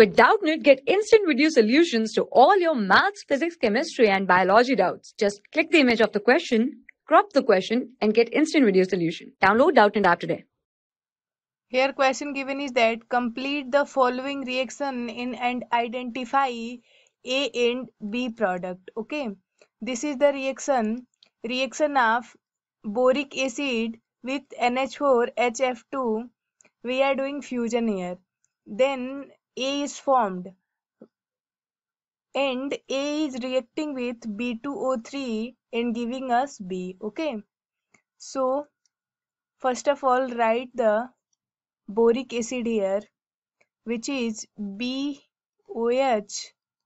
With Doubtnut, get instant video solutions to all your maths, physics, chemistry, and biology doubts. Just click the image of the question, crop the question, and get instant video solution. Download Doubtnut app today. Here question given is that complete the following reaction in and identify A and B product. Okay. This is the reaction. Reaction of boric acid with NH4 HF2. We are doing fusion here. Then A is formed and A is reacting with B2O3 and giving us B. Okay. So first of all write the boric acid here which is BOH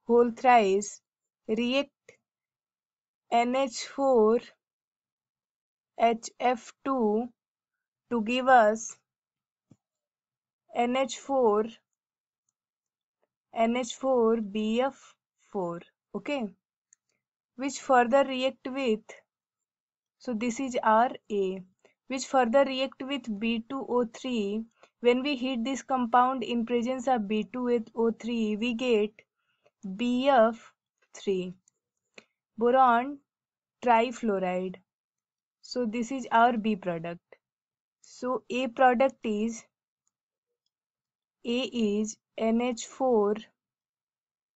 whole thrice react NH4 HF2 to give us NH4 NH4 BF4 okay which further react with so this is RA which further react with B2O3 when we heat this compound in presence of B2O3 we get BF3 boron trifluoride. So this is our B product. So A product is A is NH4